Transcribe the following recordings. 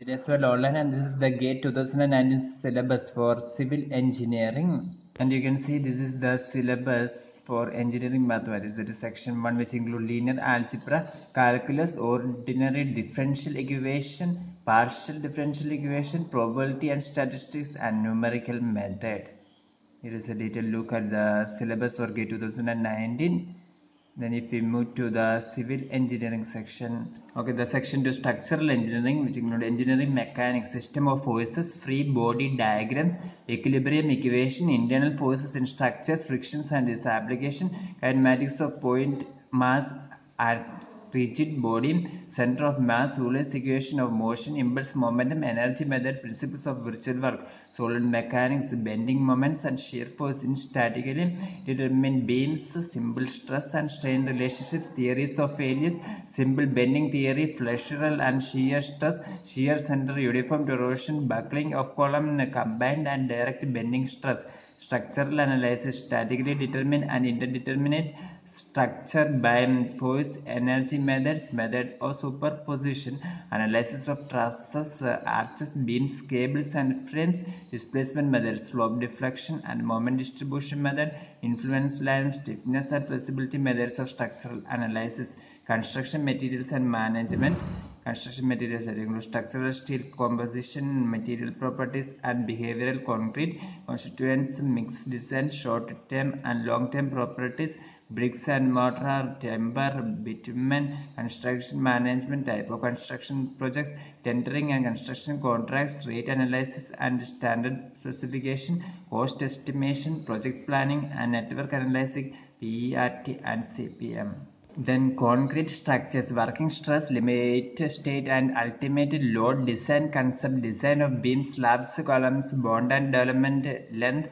World Online and this is the GATE 2019 syllabus for civil engineering. And you can see this is the syllabus for engineering mathematics that is section 1 which include linear algebra calculus ordinary differential equation partial differential equation probability and statistics and numerical method. Here is a detailed look at the syllabus for GATE 2019 then if we move to the civil engineering section okay the section to structural engineering which include engineering mechanics system of forces free body diagrams equilibrium equation internal forces in structures frictions and its application kinematics of point mass rigid body center of mass Euler's equation of motion impulse momentum energy method principles of virtual work solid mechanics bending moments and shear force in statically determined beams simple stress and strain relationships theories of failures simple bending theory flexural and shear stress shear center uniform torsion buckling of column combined and direct bending stress structural analysis statically determined and interdeterminate structure by force energy methods method of superposition analysis of trusses uh, arches beams cables and frames displacement method slope deflection and moment distribution method influence lines stiffness and flexibility methods of structural analysis construction materials and management construction materials that include structural steel composition material properties and behavioral concrete constituents mixed design short term and long term properties bricks and mortar timber bitumen construction management type of construction projects tendering and construction contracts rate analysis and standard specification cost estimation project planning and network analysis PERT and CPM then concrete structures working stress limit state and ultimate load design concept design of beams slabs columns bond and development length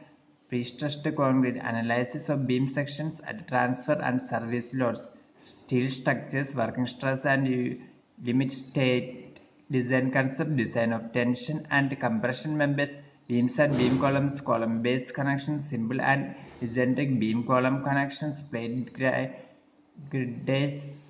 pre-stressed concrete analysis of beam sections at transfer and service loads. Steel structures working stress and limit state design concept design of tension and compression members beams and beam columns column base connections simple and eccentric beam column connections plate grids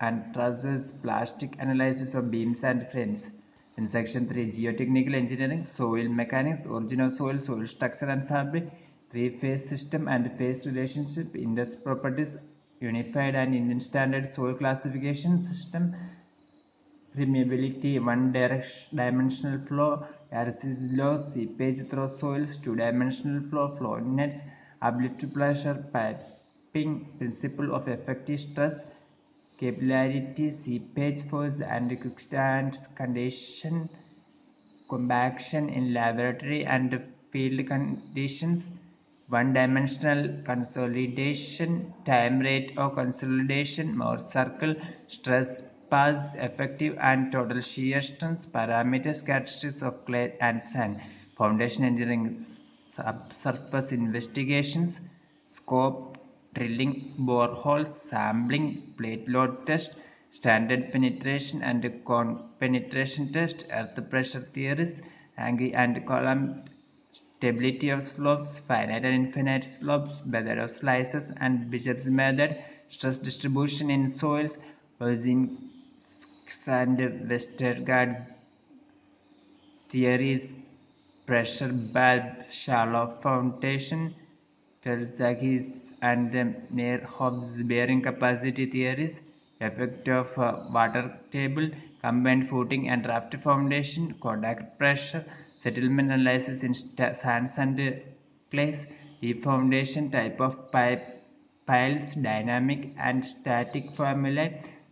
and trusses plastic analysis of beams and frames. In section 3 geotechnical engineering soil mechanics origin of soil soil structure and fabric three phase system and phase relationship index properties unified and indian standard soil classification system permeability one dimensional flow Darcy's law seepage through soils two dimensional flow flow nets uplift pressure piping principle of effective stress capillarity seepage force and quicksand condition compaction in laboratory and field conditions one dimensional consolidation time rate of consolidation Mohr circle stress paths effective and total shear strength parameters characteristics of clay and sand foundation engineering subsurface investigations scope drilling boreholes sampling plate load test standard penetration and cone penetration test earth pressure theories angle and Coulomb stability of slopes finite and infinite slopes method of slices and bishop's method stress distribution in soils using and Westergaard's theories pressure bulb shallow foundation Terzaghi's and Meyerhof's bearing capacity theories effect of uh, water table combined footing and raft foundation contact pressure settlement analysis in sands and clays deep foundation type of pipe piles dynamic and static formulae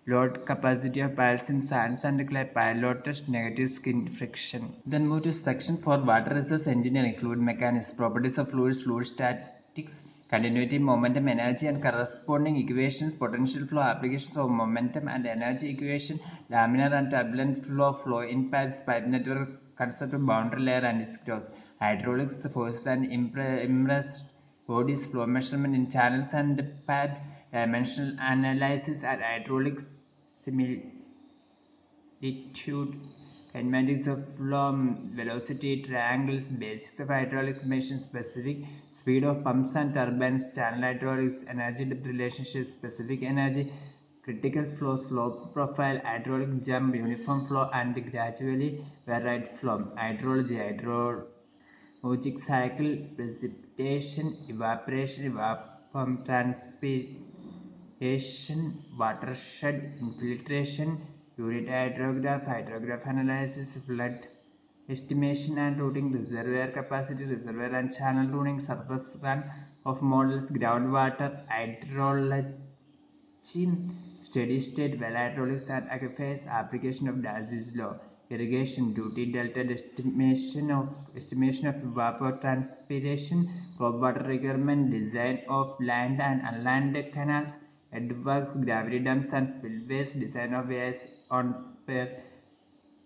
load capacity of piles in sands and clay pile load test negative skin friction. Then move to section for water resource engineering fluid mechanics properties of fluids fluid statics continuity momentum energy and corresponding equations potential flow applications of momentum and energy equation laminar and turbulent flow flow in pipes pipe network concept of boundary layer and its close hydraulics forces and immersed bodies flow measurement in channels and pads dimensional analysis and hydraulics similitude kinematics of flow velocity triangles basics of hydraulics machine specific speed of pumps and turbines channel hydraulics energy depth relationship specific energy critical flow, slope profile, hydraulic jump, uniform flow and gradually varied flow, hydrology, hydrologic cycle, precipitation, evaporation, evapotranspiration, watershed, infiltration, unit hydrograph, hydrograph analysis, flood estimation and routing, reservoir capacity, reservoir and channel routing, surface run of models, groundwater, hydrology, steady state well hydraulics and aquifers, application of Darcy's law, irrigation duty delta estimation of estimation of evapotranspiration, water requirement, design of land and unlined canals, earthworks, gravity dams and spillways, design of weirs on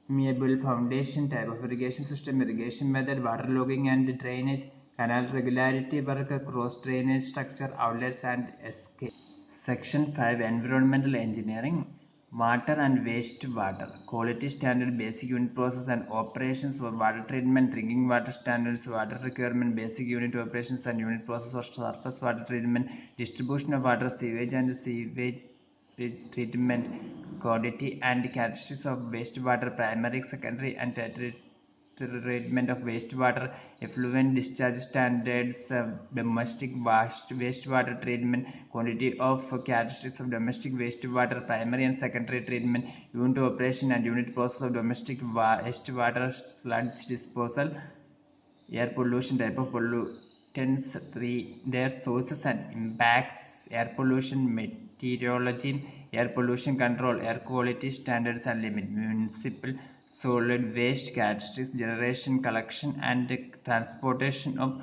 permeable foundation, type of irrigation system, irrigation method, water logging and drainage, canal regularity work, cross drainage structure, outlets and escape. Section 5 Environmental Engineering Water and Waste Water Quality Standard Basic Unit Process and Operations for Water Treatment Drinking Water Standards Water Requirement Basic Unit Operations and Unit Process for Surface Water Treatment Distribution of Water Sewage and Sewage Treatment Quantity and Characteristics of Wastewater Primary, Secondary and Tertiary treatment of wastewater, effluent discharge standards, uh, domestic waste, wastewater treatment, quantity of characteristics of domestic wastewater, primary and secondary treatment, unit operation and unit process of domestic wastewater sludge disposal, air pollution, type of pollutants, three, their sources and impacts, air pollution, meteorology, air pollution control, air quality standards and limit, municipal solid waste characteristics generation collection and transportation of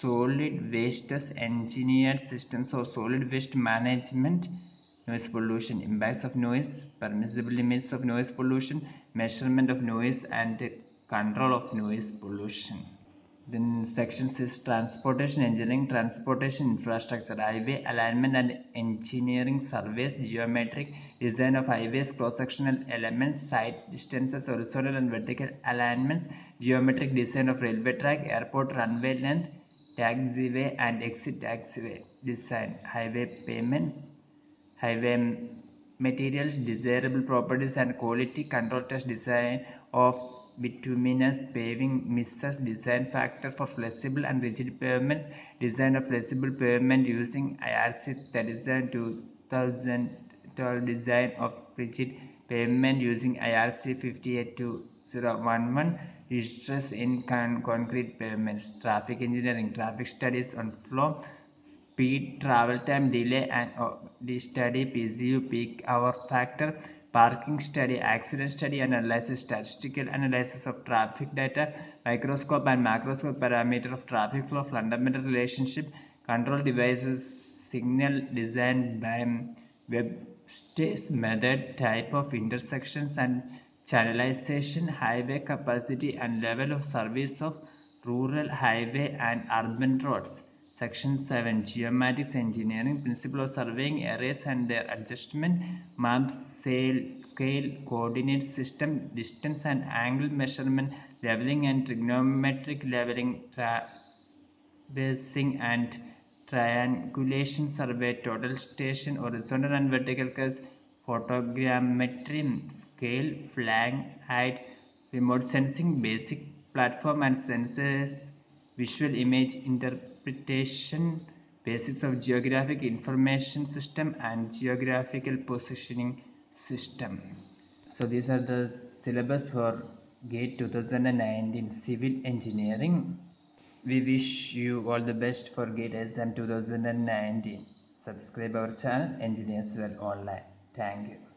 solid wastes engineered systems or solid waste management noise pollution impacts of noise permissible limits of noise pollution measurement of noise and control of noise pollution then section 6 transportation engineering transportation infrastructure highway alignment and engineering surveys geometric design of highways cross-sectional elements sight distances horizontal and vertical alignments geometric design of railway track airport runway length taxiway and exit taxiway design highway pavements highway materials desirable properties and quality control test design of bituminous paving mixes design factor for flexible and rigid pavements. Design of flexible pavement using IRC 37 2012 design of rigid pavement using IRC 582011 stress in con concrete pavements. Traffic engineering traffic studies on flow speed travel time delay and uh, study PCU peak hour factor parking study, accident study analysis, statistical analysis of traffic data, microscope and macroscope parameter of traffic flow, fundamental relationship, control devices, signal design by web Webster's method, type of intersections and channelization, highway capacity and level of service of rural highway and urban roads. Section 7 Geomatics Engineering Principle of Surveying Areas and their Adjustment Map Scale, scale Coordinate System Distance and Angle Measurement Leveling and Trigonometric Leveling Tracing and Triangulation Survey Total Station Horizontal and Vertical Curves Photogrammetry Scale Flank Height Remote Sensing Basic Platform and Sensors Visual Image Interpretation interpretation, basis of geographic information system and geographical positioning system. So these are the syllabus for GATE 2019 Civil Engineering. We wish you all the best for GATE exam 2019. Subscribe our channel Engineers World Online. Thank you.